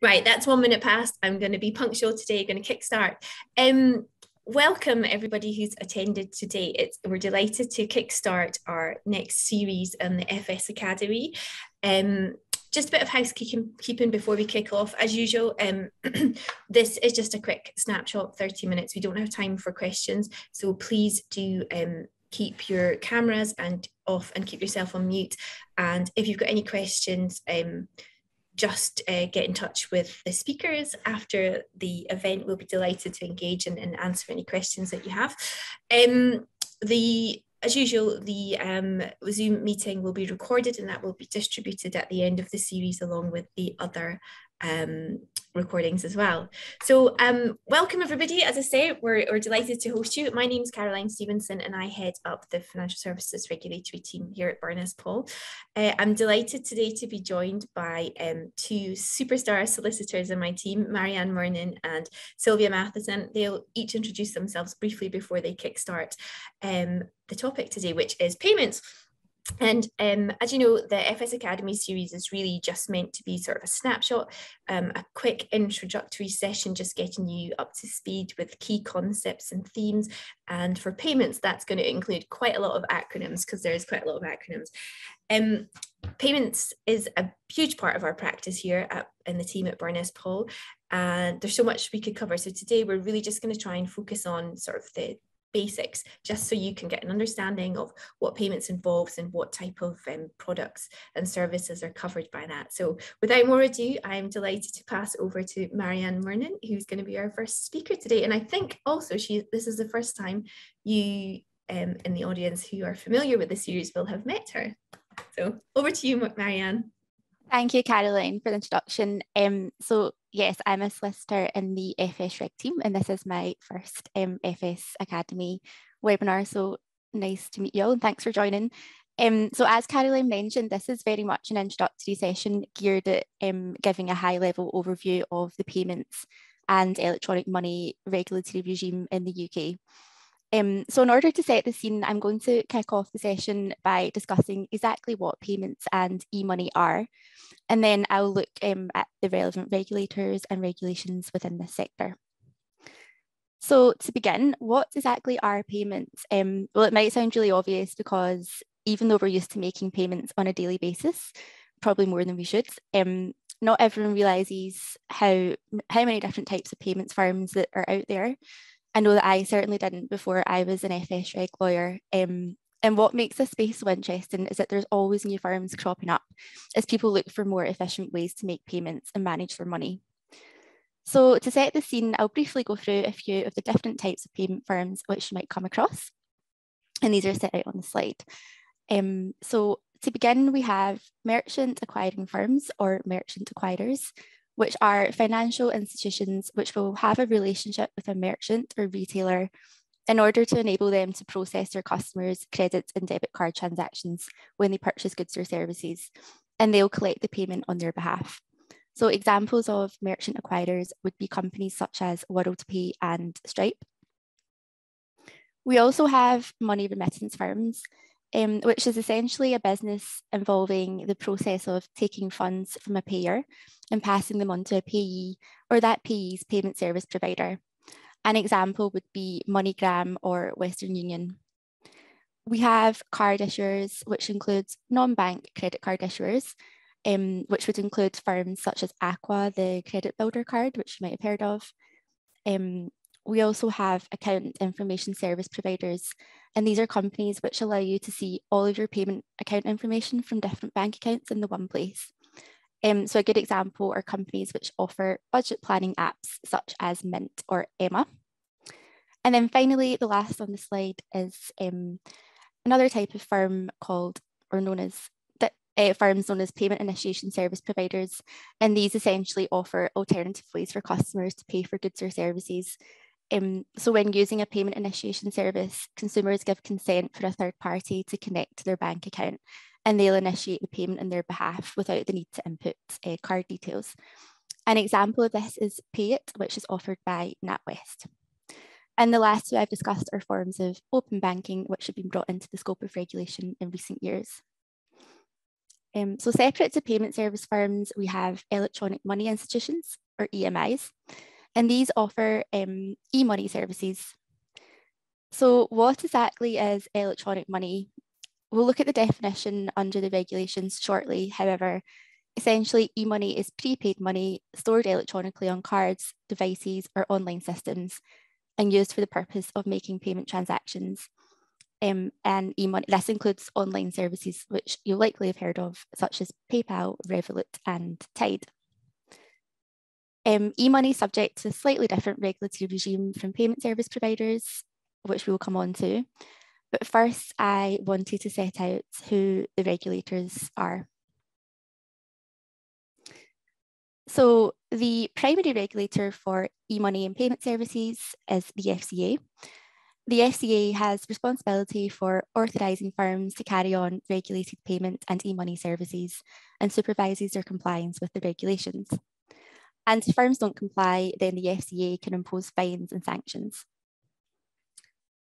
Right, that's one minute past. I'm going to be punctual today, going to kickstart. Um, welcome everybody who's attended today. It's, we're delighted to kickstart our next series on the FS Academy. Um, just a bit of housekeeping before we kick off. As usual, um, this is just a quick snapshot, 30 minutes. We don't have time for questions, so please do um, keep your cameras and off and keep yourself on mute. And if you've got any questions, um, just uh, get in touch with the speakers after the event. We'll be delighted to engage and, and answer any questions that you have. Um, the as usual, the um, Zoom meeting will be recorded and that will be distributed at the end of the series along with the other um, recordings as well. So um, welcome everybody. As I say, we're, we're delighted to host you. My name is Caroline Stevenson and I head up the Financial Services Regulatory team here at Burness Paull. Uh, I'm delighted today to be joined by um, two superstar solicitors in my team, Marianne Murnan and Sylvia Matheson. They'll each introduce themselves briefly before they kickstart um, the topic today, which is payments. And um, as you know, the FS Academy series is really just meant to be sort of a snapshot, um, a quick introductory session, just getting you up to speed with key concepts and themes. And for payments, that's going to include quite a lot of acronyms because there's quite a lot of acronyms. Um, payments is a huge part of our practice here at, in the team at Burness Paull. And there's so much we could cover. So today we're really just going to try and focus on sort of the, basics just so you can get an understanding of what payments involves and what type of um, products and services are covered by that. So without more ado, I'm delighted to pass over to Marianne Murnan, who's going to be our first speaker today. And I think also she this is the first time you um, in the audience who are familiar with the series will have met her. So over to you, Marianne. Thank you, Caroline, for the introduction. Um, so yes, I'm a solicitor in the FS Reg team, and this is my first um, FS Academy webinar. So nice to meet you all, and thanks for joining. Um, so as Caroline mentioned, this is very much an introductory session geared at um, giving a high-level overview of the payments and electronic money regulatory regime in the UK. Um, so in order to set the scene, I'm going to kick off the session by discussing exactly what payments and e-money are, and then I'll look um, at the relevant regulators and regulations within this sector. So to begin, what exactly are payments? Um, well, it might sound really obvious because even though we're used to making payments on a daily basis, probably more than we should, um, not everyone realises how, how many different types of payments firms that are out there I know that I certainly didn't before I was an FS Reg lawyer. Um, and what makes this space so interesting is that there's always new firms cropping up as people look for more efficient ways to make payments and manage their money. So to set the scene, I'll briefly go through a few of the different types of payment firms which you might come across. And these are set out on the slide. Um, so to begin, we have merchant acquiring firms or merchant acquirers, which are financial institutions which will have a relationship with a merchant or retailer in order to enable them to process their customers' credit and debit card transactions when they purchase goods or services, and they'll collect the payment on their behalf. So examples of merchant acquirers would be companies such as WorldPay and Stripe. We also have money remittance firms, um, which is essentially a business involving the process of taking funds from a payer and passing them on to a payee or that payee's payment service provider. An example would be MoneyGram or Western Union. We have card issuers, which includes non-bank credit card issuers, um, which would include firms such as Aqua, the credit builder card, which you might have heard of. Um, we also have account information service providers, and these are companies which allow you to see all of your payment account information from different bank accounts in the one place. Um, so a good example are companies which offer budget planning apps such as Mint or Emma. And then finally, the last on the slide is um, another type of firm called or known as uh, firms known as payment initiation service providers. And these essentially offer alternative ways for customers to pay for goods or services um, so when using a payment initiation service, consumers give consent for a third party to connect to their bank account and they'll initiate the payment on their behalf without the need to input uh, card details. An example of this is Payit, which is offered by NatWest. And the last two I've discussed are forms of open banking, which have been brought into the scope of regulation in recent years. Um, so separate to payment service firms, we have electronic money institutions or EMIs, and these offer um, e-money services. So what exactly is electronic money? We'll look at the definition under the regulations shortly. However, essentially e-money is prepaid money stored electronically on cards, devices, or online systems and used for the purpose of making payment transactions. Um, and e-money, this includes online services, which you'll likely have heard of, such as PayPal, Revolut, and Tide. Um, e-money subject to a slightly different regulatory regime from payment service providers, which we will come on to. But first, I wanted to set out who the regulators are. So the primary regulator for e-money and payment services is the FCA. The FCA has responsibility for authorising firms to carry on regulated payment and e-money services and supervises their compliance with the regulations. And if firms don't comply, then the FCA can impose fines and sanctions.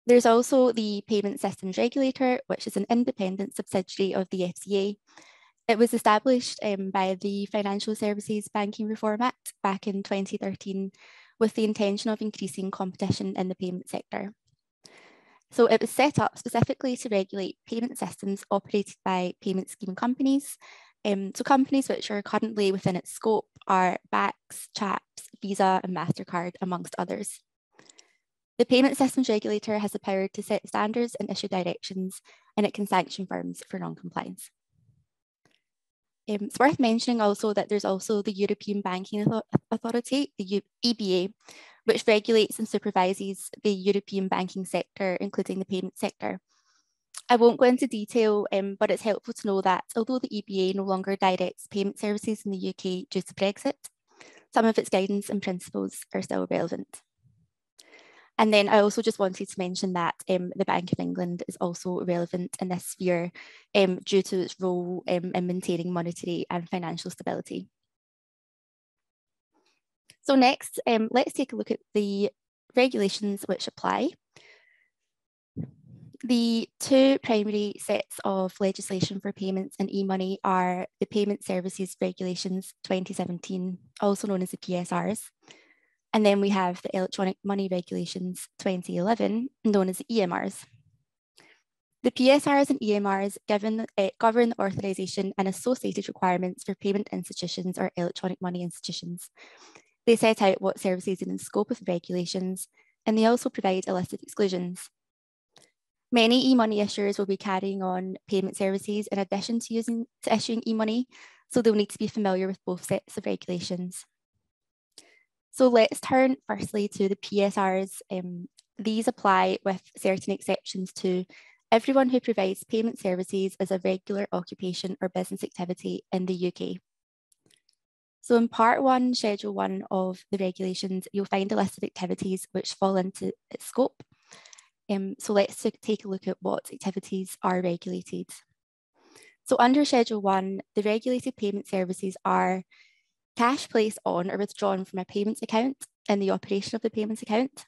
There's also the Payment Systems Regulator, which is an independent subsidiary of the FCA. It was established um, by the Financial Services Banking Reform Act back in 2013 with the intention of increasing competition in the payment sector. So it was set up specifically to regulate payment systems operated by payment scheme companies. Um, so companies which are currently within its scope are BACS, CHAPS, Visa and MasterCard, amongst others. The payment systems regulator has the power to set standards and issue directions, and it can sanction firms for non-compliance. Um, it's worth mentioning also that there's also the European Banking Authority, the EBA, which regulates and supervises the European banking sector, including the payment sector. I won't go into detail, um, but it's helpful to know that although the EBA no longer directs payment services in the UK due to Brexit, some of its guidance and principles are still relevant. And then I also just wanted to mention that um, the Bank of England is also relevant in this sphere um, due to its role um, in maintaining monetary and financial stability. So next, um, let's take a look at the regulations which apply. The two primary sets of legislation for payments and e-money are the Payment Services Regulations 2017, also known as the PSRs. And then we have the Electronic Money Regulations 2011, known as the EMRs. The PSRs and EMRs given, uh, govern the authorisation and associated requirements for payment institutions or electronic money institutions. They set out what services are in the scope of the regulations, and they also provide a list of exclusions. Many e-money issuers will be carrying on payment services in addition to, using, to issuing e-money, so they'll need to be familiar with both sets of regulations. So let's turn firstly to the PSRs. Um, these apply with certain exceptions to everyone who provides payment services as a regular occupation or business activity in the UK. So in part one, schedule one of the regulations, you'll find a list of activities which fall into its scope. Um, so let's take a look at what activities are regulated. So under schedule one, the regulated payment services are cash placed on or withdrawn from a payments account and the operation of the payments account.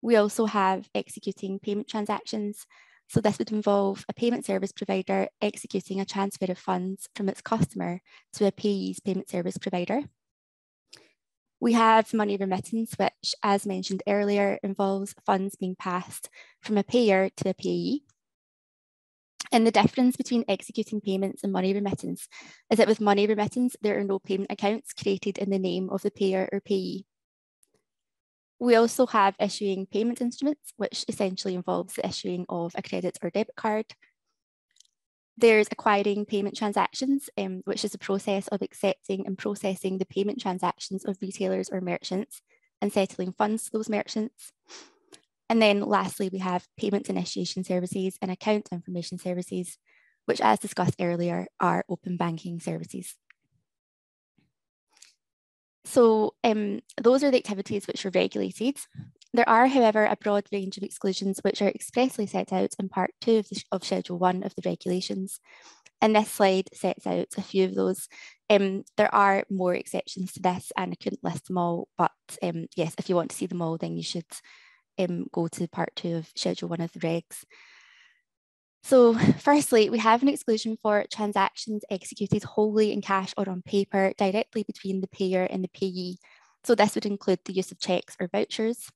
We also have executing payment transactions, so this would involve a payment service provider executing a transfer of funds from its customer to a payee's payment service provider. We have money remittance, which, as mentioned earlier, involves funds being passed from a payer to a payee. And the difference between executing payments and money remittance is that with money remittance, there are no payment accounts created in the name of the payer or payee. We also have issuing payment instruments, which essentially involves the issuing of a credit or debit card. There's acquiring payment transactions, um, which is the process of accepting and processing the payment transactions of retailers or merchants and settling funds to those merchants. And then lastly, we have payment initiation services and account information services, which as discussed earlier are open banking services. So um, those are the activities which are regulated. There are, however, a broad range of exclusions which are expressly set out in part two of, the, of Schedule 1 of the regulations. And this slide sets out a few of those. Um, there are more exceptions to this and I couldn't list them all, but um, yes, if you want to see them all, then you should um, go to part two of Schedule 1 of the regs. So firstly, we have an exclusion for transactions executed wholly in cash or on paper directly between the payer and the payee. So this would include the use of checks or vouchers.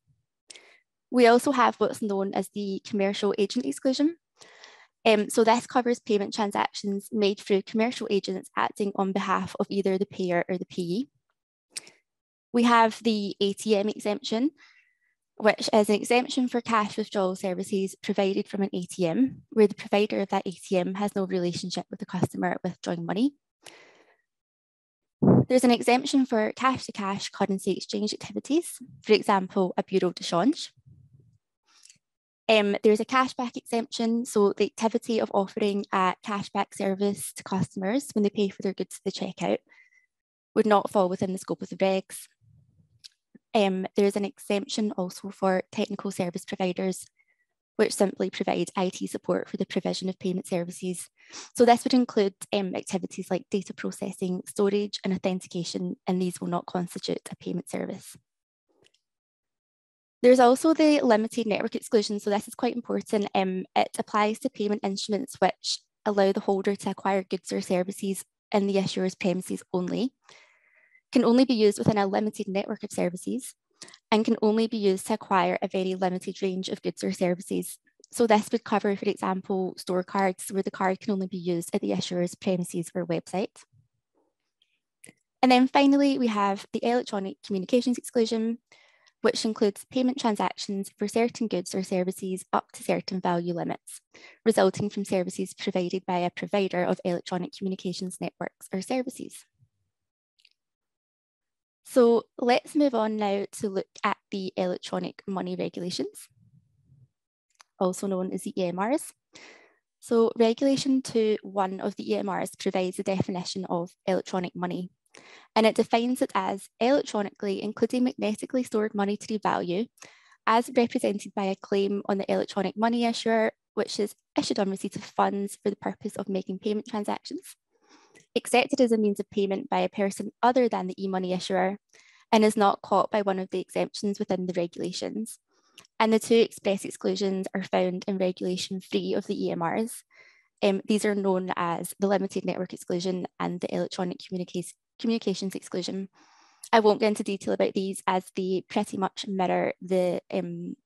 We also have what's known as the commercial agent exclusion. Um, so this covers payment transactions made through commercial agents acting on behalf of either the payer or the payee. We have the ATM exemption, which is an exemption for cash withdrawal services provided from an ATM, where the provider of that ATM has no relationship with the customer withdrawing money. There's an exemption for cash to cash currency exchange activities, for example, a bureau de change. Um, there's a cashback exemption, so the activity of offering a cashback service to customers when they pay for their goods at the checkout would not fall within the scope of the regs. Um, there's an exemption also for technical service providers, which simply provide IT support for the provision of payment services. So this would include um, activities like data processing, storage and authentication, and these will not constitute a payment service. There's also the limited network exclusion. So this is quite important. Um, it applies to payment instruments which allow the holder to acquire goods or services in the issuer's premises only can only be used within a limited network of services and can only be used to acquire a very limited range of goods or services. So this would cover, for example, store cards where the card can only be used at the issuer's premises or website. And then finally, we have the electronic communications exclusion, which includes payment transactions for certain goods or services up to certain value limits, resulting from services provided by a provider of electronic communications networks or services. So let's move on now to look at the electronic money regulations, also known as the EMRs. So regulation 2.1 of the EMRs provides a definition of electronic money, and it defines it as electronically, including magnetically stored monetary value, as represented by a claim on the electronic money issuer, which is issued on receipt of funds for the purpose of making payment transactions accepted as a means of payment by a person other than the e-money issuer and is not caught by one of the exemptions within the regulations. And the two express exclusions are found in Regulation 3 of the EMRs. Um, these are known as the limited network exclusion and the electronic communica communications exclusion. I won't go into detail about these as they pretty much mirror the, um,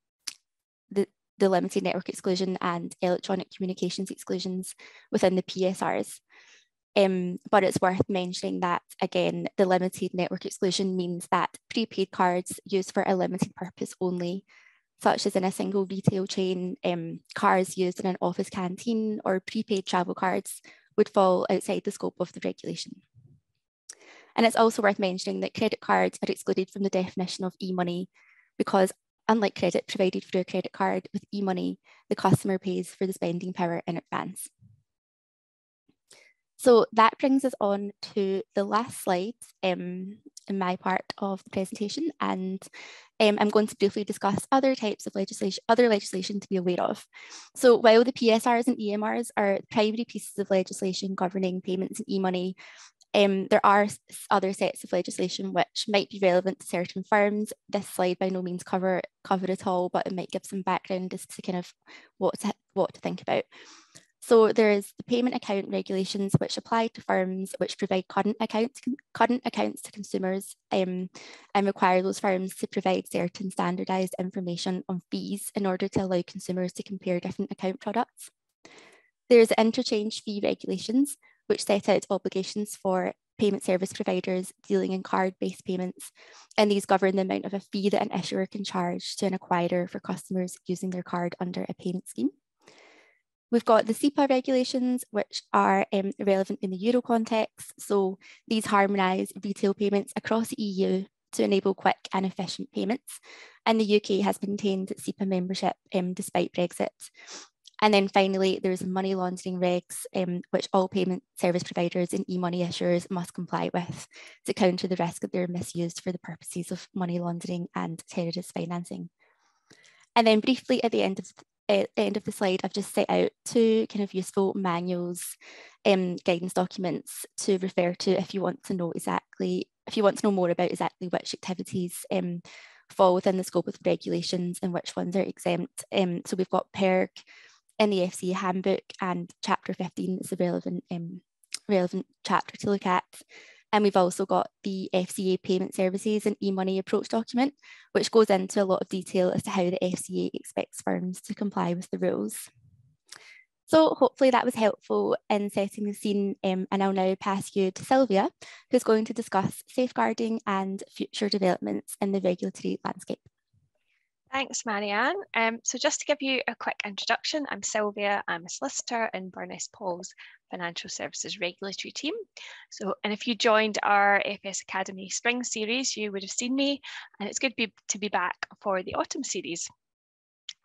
the, the limited network exclusion and electronic communications exclusions within the PSRs. Um, but it's worth mentioning that, again, the limited network exclusion means that prepaid cards used for a limited purpose only, such as in a single retail chain, um, cards used in an office canteen, or prepaid travel cards would fall outside the scope of the regulation. And it's also worth mentioning that credit cards are excluded from the definition of e-money because unlike credit provided through a credit card with e-money, the customer pays for the spending power in advance. So that brings us on to the last slide um, in my part of the presentation. And um, I'm going to briefly discuss other types of legislation, other legislation to be aware of. So while the PSRs and EMRs are primary pieces of legislation governing payments and e-money, um, there are other sets of legislation which might be relevant to certain firms. This slide by no means cover cover it all, but it might give some background as to kind of what to, what to think about. So there's the payment account regulations which apply to firms which provide current accounts, current accounts to consumers um, and require those firms to provide certain standardized information on fees in order to allow consumers to compare different account products. There's interchange fee regulations which set out obligations for payment service providers dealing in card-based payments, and these govern the amount of a fee that an issuer can charge to an acquirer for customers using their card under a payment scheme. We've got the SEPA regulations, which are um, relevant in the Euro context. So these harmonise retail payments across the EU to enable quick and efficient payments. And the UK has maintained SEPA membership um, despite Brexit. And then finally, there's money laundering regs, um, which all payment service providers and e-money issuers must comply with to counter the risk that they're misused for the purposes of money laundering and terrorist financing. And then briefly at the end of at the end of the slide, I've just set out two kind of useful manuals, um, guidance documents to refer to if you want to know exactly, if you want to know more about exactly which activities um, fall within the scope of the regulations and which ones are exempt. Um, so we've got PERG in the FCA handbook and chapter 15 is a relevant, um, relevant chapter to look at. And we've also got the FCA payment services and e-money approach document, which goes into a lot of detail as to how the FCA expects firms to comply with the rules. So hopefully that was helpful in setting the scene um, and I'll now pass you to Sylvia, who's going to discuss safeguarding and future developments in the regulatory landscape. Thanks, Marianne. Um, so just to give you a quick introduction, I'm Sylvia, I'm a solicitor in Burness Paull's Financial Services Regulatory Team. So, and if you joined our FS Academy Spring series, you would have seen me, and it's good to be back for the Autumn series.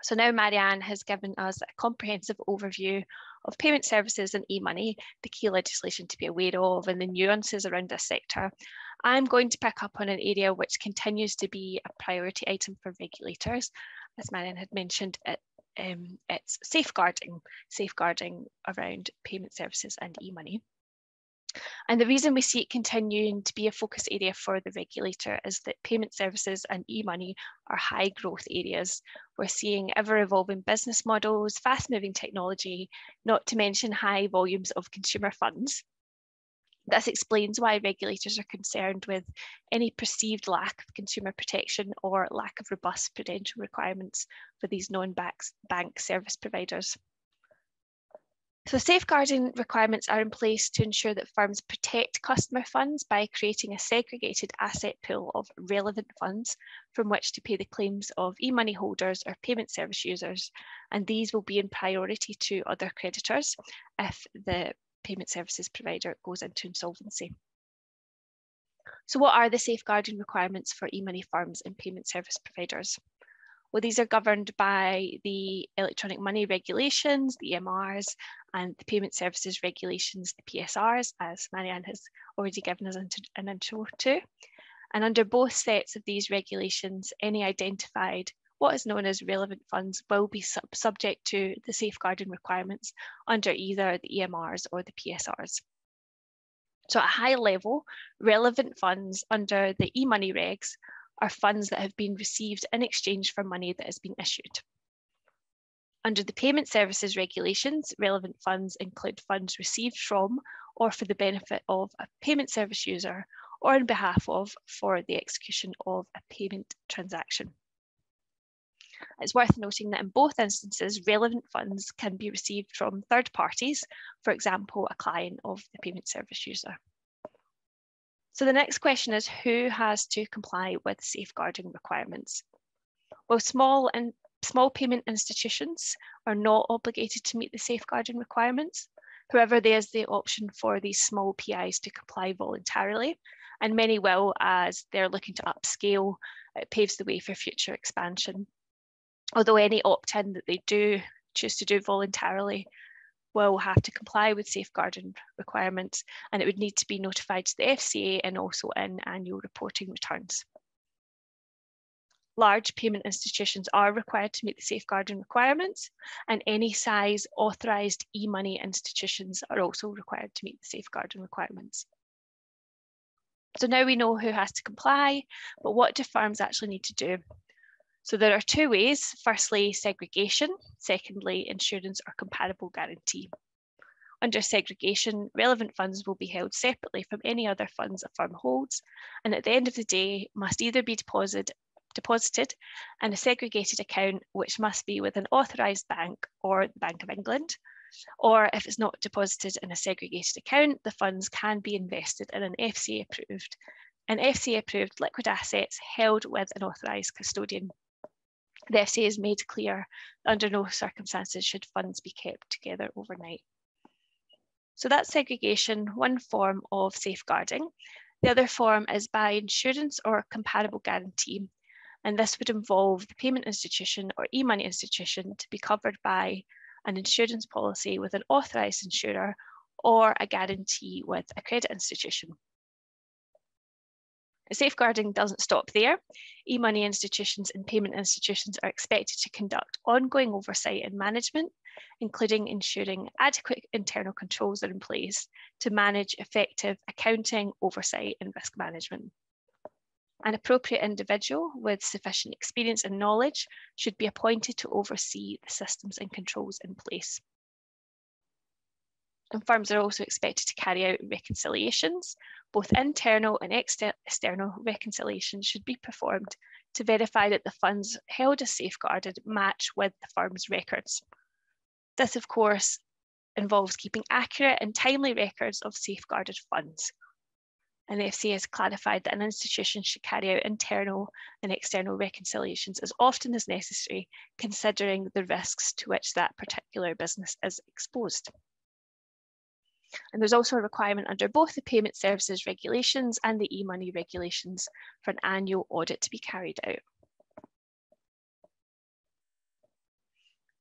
So now Marianne has given us a comprehensive overview of payment services and e-money, the key legislation to be aware of and the nuances around this sector. I'm going to pick up on an area which continues to be a priority item for regulators. As Marianne had mentioned, it, um, it's safeguarding, safeguarding around payment services and e-money. And the reason we see it continuing to be a focus area for the regulator is that payment services and e-money are high growth areas. We're seeing ever evolving business models, fast moving technology, not to mention high volumes of consumer funds. This explains why regulators are concerned with any perceived lack of consumer protection or lack of robust prudential requirements for these non-bank service providers. So safeguarding requirements are in place to ensure that firms protect customer funds by creating a segregated asset pool of relevant funds from which to pay the claims of e-money holders or payment service users. And these will be in priority to other creditors if the payment services provider goes into insolvency. So what are the safeguarding requirements for e-money firms and payment service providers? Well, these are governed by the electronic money regulations, the EMRs, and the payment services regulations, the PSRs, as Marianne has already given us an intro to. And under both sets of these regulations, any identified what is known as relevant funds will be sub subject to the safeguarding requirements under either the EMRs or the PSRs. So at a high level, relevant funds under the e-money regs are funds that have been received in exchange for money that has been issued. Under the payment services regulations, relevant funds include funds received from or for the benefit of a payment service user or on behalf of for the execution of a payment transaction. It's worth noting that in both instances, relevant funds can be received from third parties, for example, a client of the payment service user. So the next question is who has to comply with safeguarding requirements? Well, small and small payment institutions are not obligated to meet the safeguarding requirements. However, there's the option for these small PIs to comply voluntarily, and many will as they're looking to upscale. It paves the way for future expansion. Although any opt-in that they do choose to do voluntarily will have to comply with safeguarding requirements and it would need to be notified to the FCA and also in annual reporting returns. Large payment institutions are required to meet the safeguarding requirements and any size authorised e-money institutions are also required to meet the safeguarding requirements. So now we know who has to comply, but what do firms actually need to do? So there are two ways. Firstly, segregation. Secondly, insurance or comparable guarantee. Under segregation, relevant funds will be held separately from any other funds a firm holds, and at the end of the day must either be deposited, deposited in a segregated account, which must be with an authorised bank or the Bank of England, or if it's not deposited in a segregated account, the funds can be invested in an FCA approved, an FCA approved liquid assets held with an authorised custodian the FCA has made clear under no circumstances should funds be kept together overnight. So that's segregation, one form of safeguarding. The other form is by insurance or comparable guarantee. And this would involve the payment institution or e-money institution to be covered by an insurance policy with an authorised insurer or a guarantee with a credit institution. Safeguarding doesn't stop there. E-money institutions and payment institutions are expected to conduct ongoing oversight and management, including ensuring adequate internal controls are in place to manage effective accounting, oversight and risk management. An appropriate individual with sufficient experience and knowledge should be appointed to oversee the systems and controls in place. And firms are also expected to carry out reconciliations. Both internal and exter external reconciliations should be performed to verify that the funds held as safeguarded match with the firm's records. This, of course, involves keeping accurate and timely records of safeguarded funds. And the FCA has clarified that an institution should carry out internal and external reconciliations as often as necessary, considering the risks to which that particular business is exposed. And there's also a requirement under both the payment services regulations and the e-money regulations for an annual audit to be carried out.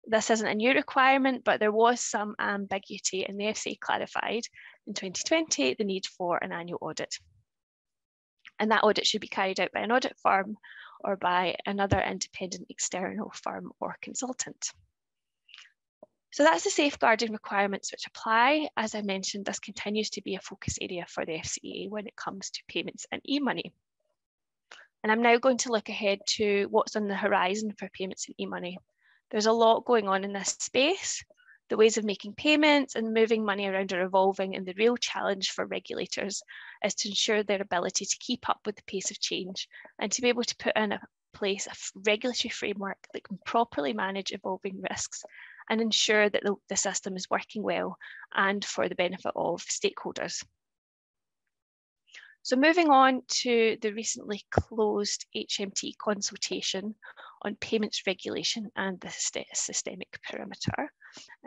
This isn't a new requirement, but there was some ambiguity and the FCA clarified in 2020 the need for an annual audit. And that audit should be carried out by an audit firm or by another independent external firm or consultant. So that's the safeguarding requirements which apply. As I mentioned, this continues to be a focus area for the FCA when it comes to payments and e-money. And I'm now going to look ahead to what's on the horizon for payments and e-money. There's a lot going on in this space. The ways of making payments and moving money around are evolving, and the real challenge for regulators is to ensure their ability to keep up with the pace of change and to be able to put in a place a regulatory framework that can properly manage evolving risks and ensure that the, the system is working well and for the benefit of stakeholders. So moving on to the recently closed HMT consultation on payments regulation and the systemic perimeter,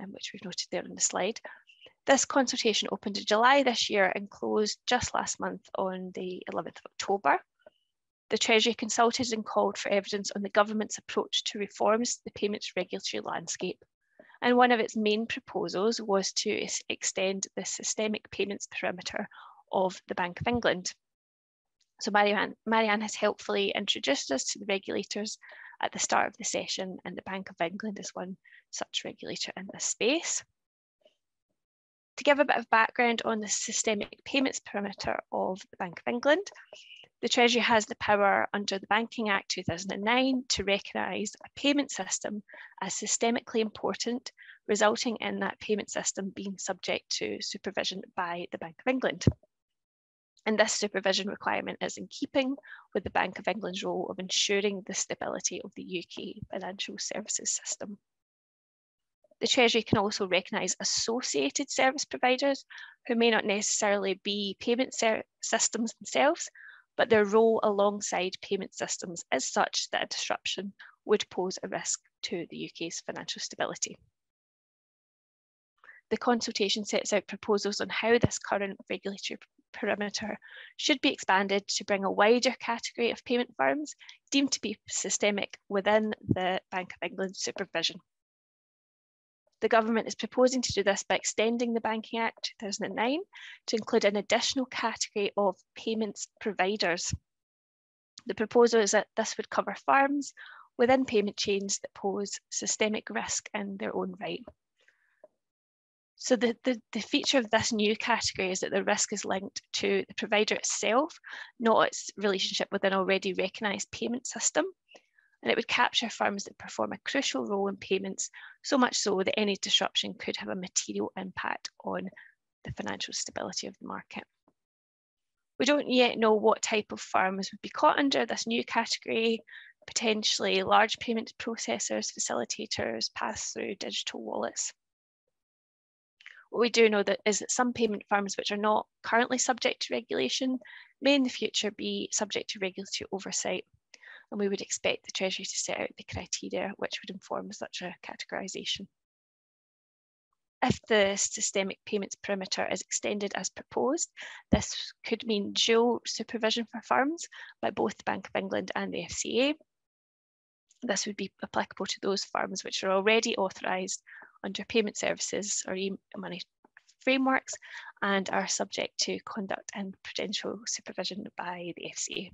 um, which we've noted there on the slide. This consultation opened in July this year and closed just last month on the 11th of October. The Treasury consulted and called for evidence on the government's approach to reforms to the payments regulatory landscape and one of its main proposals was to extend the systemic payments perimeter of the Bank of England. So Marianne, Marianne has helpfully introduced us to the regulators at the start of the session and the Bank of England is one such regulator in this space. To give a bit of background on the systemic payments perimeter of the Bank of England, the Treasury has the power under the Banking Act 2009 to recognise a payment system as systemically important, resulting in that payment system being subject to supervision by the Bank of England. And this supervision requirement is in keeping with the Bank of England's role of ensuring the stability of the UK financial services system. The Treasury can also recognise associated service providers who may not necessarily be payment systems themselves, but their role alongside payment systems is such that a disruption would pose a risk to the UK's financial stability. The consultation sets out proposals on how this current regulatory perimeter should be expanded to bring a wider category of payment firms deemed to be systemic within the Bank of England supervision. The government is proposing to do this by extending the Banking Act 2009 to include an additional category of payments providers. The proposal is that this would cover firms within payment chains that pose systemic risk in their own right. So the, the, the, feature of this new category is that the risk is linked to the provider itself, not its relationship with an already recognised payment system and it would capture firms that perform a crucial role in payments, so much so that any disruption could have a material impact on the financial stability of the market. We don't yet know what type of firms would be caught under this new category, potentially large payment processors, facilitators, pass-through digital wallets. What we do know that is that some payment firms which are not currently subject to regulation may in the future be subject to regulatory oversight and we would expect the Treasury to set out the criteria which would inform such a categorisation. If the systemic payments perimeter is extended as proposed, this could mean dual supervision for firms by both the Bank of England and the FCA. This would be applicable to those firms which are already authorised under payment services or e-money frameworks and are subject to conduct and prudential supervision by the FCA.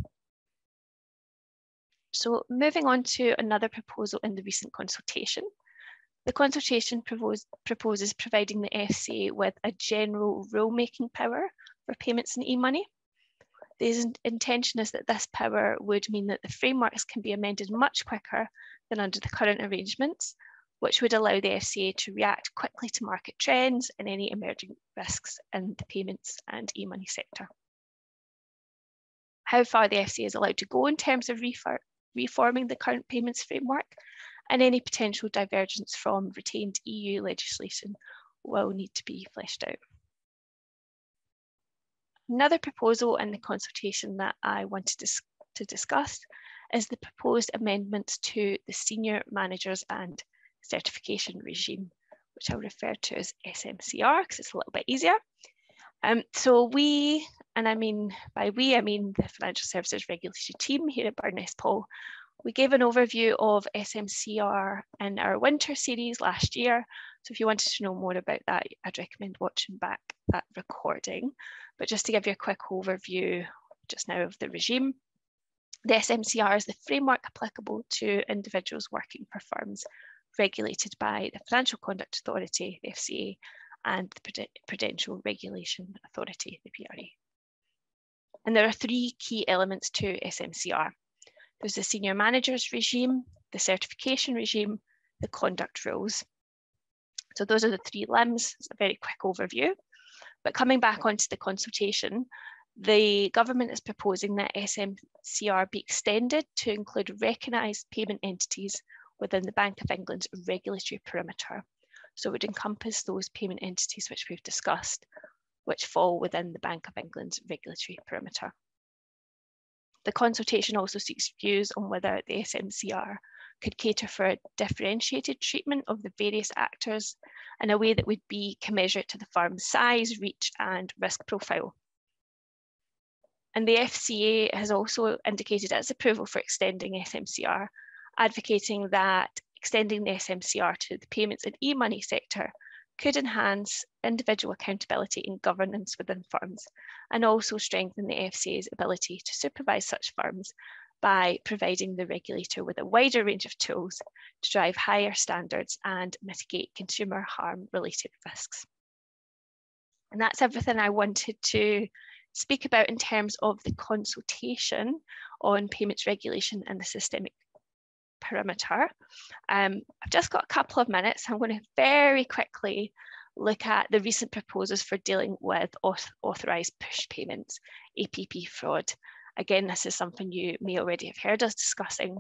So moving on to another proposal in the recent consultation. The consultation propose, proposes providing the FCA with a general rulemaking power for payments and e-money. The intention is that this power would mean that the frameworks can be amended much quicker than under the current arrangements, which would allow the FCA to react quickly to market trends and any emerging risks in the payments and e-money sector. How far the FCA is allowed to go in terms of reforming the current payments framework and any potential divergence from retained EU legislation will need to be fleshed out. Another proposal in the consultation that I wanted to, to discuss is the proposed amendments to the Senior Managers and Certification Regime, which I'll refer to as SMCR because it's a little bit easier. Um, so we, and I mean by we, I mean the Financial Services Regulatory Team here at Burness Paull, we gave an overview of SMCR in our winter series last year. So if you wanted to know more about that, I'd recommend watching back that recording. But just to give you a quick overview just now of the regime, the SMCR is the framework applicable to individuals working for firms regulated by the Financial Conduct Authority, the FCA, and the Prudential Regulation Authority, the PRA. And there are three key elements to SMCR. There's the senior managers regime, the certification regime, the conduct rules. So those are the three limbs. It's a very quick overview. But coming back onto the consultation, the government is proposing that SMCR be extended to include recognised payment entities within the Bank of England's regulatory perimeter. So it would encompass those payment entities which we've discussed, which fall within the Bank of England's regulatory perimeter. The consultation also seeks views on whether the SMCR could cater for a differentiated treatment of the various actors in a way that would be commensurate to the firm's size, reach, and risk profile. And the FCA has also indicated its approval for extending SMCR, advocating that extending the SMCR to the payments and e-money sector could enhance individual accountability and governance within firms and also strengthen the FCA's ability to supervise such firms by providing the regulator with a wider range of tools to drive higher standards and mitigate consumer harm related risks. And that's everything I wanted to speak about in terms of the consultation on payments regulation and the systemic perimeter. Um, I've just got a couple of minutes. I'm going to very quickly look at the recent proposals for dealing with auth authorised push payments, APP fraud, Again, this is something you may already have heard us discussing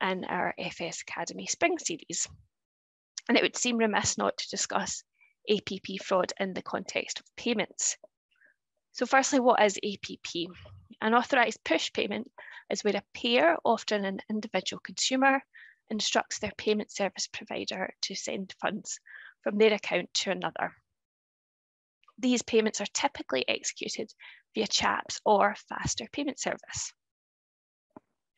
in our FS Academy Spring series. And it would seem remiss not to discuss APP fraud in the context of payments. So firstly, what is APP? An authorised push payment is where a payer, often an individual consumer, instructs their payment service provider to send funds from their account to another. These payments are typically executed via CHAPS or faster payment service.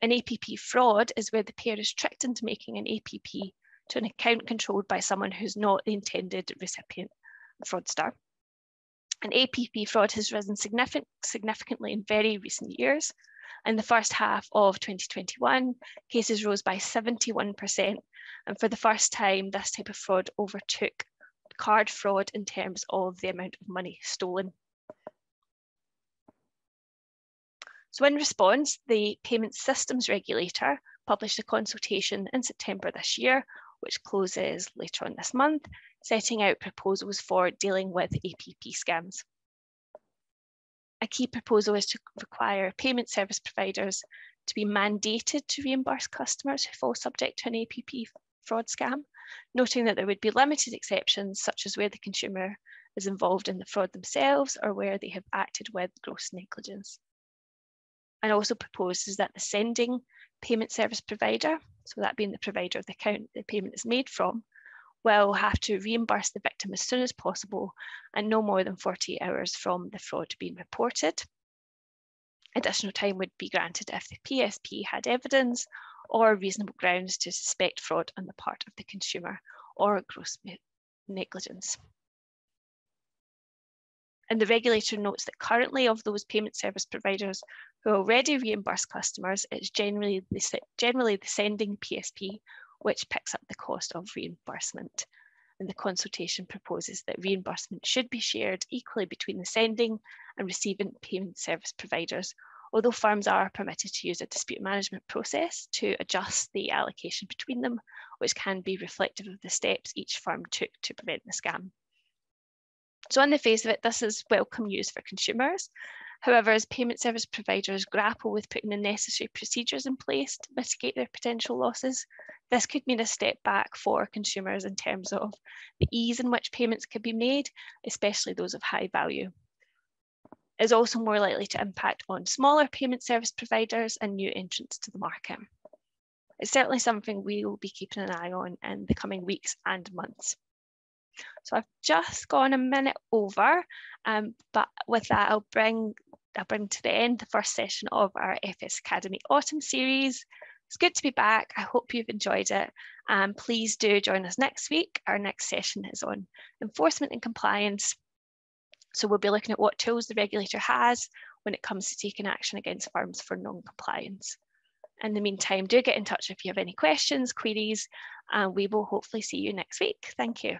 An APP fraud is where the payer is tricked into making an APP to an account controlled by someone who's not the intended recipient, fraudster. And APP fraud has risen significant, significantly in very recent years. In the first half of 2021, cases rose by 71%. And for the first time, this type of fraud overtook card fraud in terms of the amount of money stolen. So in response, the Payment Systems Regulator published a consultation in September this year, which closes later on this month, setting out proposals for dealing with APP scams. A key proposal is to require payment service providers to be mandated to reimburse customers who fall subject to an APP fraud scam, noting that there would be limited exceptions, such as where the consumer is involved in the fraud themselves or where they have acted with gross negligence. And also proposes that the sending payment service provider, so that being the provider of the account the payment is made from, will have to reimburse the victim as soon as possible and no more than 48 hours from the fraud being reported. Additional time would be granted if the PSP had evidence or reasonable grounds to suspect fraud on the part of the consumer or gross negligence. And the regulator notes that currently of those payment service providers who already reimburse customers, it's generally the, generally the sending PSP which picks up the cost of reimbursement. And the consultation proposes that reimbursement should be shared equally between the sending and receiving payment service providers although firms are permitted to use a dispute management process to adjust the allocation between them, which can be reflective of the steps each firm took to prevent the scam. So on the face of it, this is welcome news for consumers. However, as payment service providers grapple with putting the necessary procedures in place to mitigate their potential losses, this could mean a step back for consumers in terms of the ease in which payments can be made, especially those of high value. Is also more likely to impact on smaller payment service providers and new entrants to the market. It's certainly something we will be keeping an eye on in the coming weeks and months. So I've just gone a minute over, um, but with that, I'll bring I'll bring to the end the first session of our FS Academy Autumn series. It's good to be back. I hope you've enjoyed it. Um, please do join us next week. Our next session is on enforcement and compliance. So we'll be looking at what tools the regulator has when it comes to taking action against firms for non-compliance. In the meantime, do get in touch if you have any questions, queries, and we will hopefully see you next week. Thank you.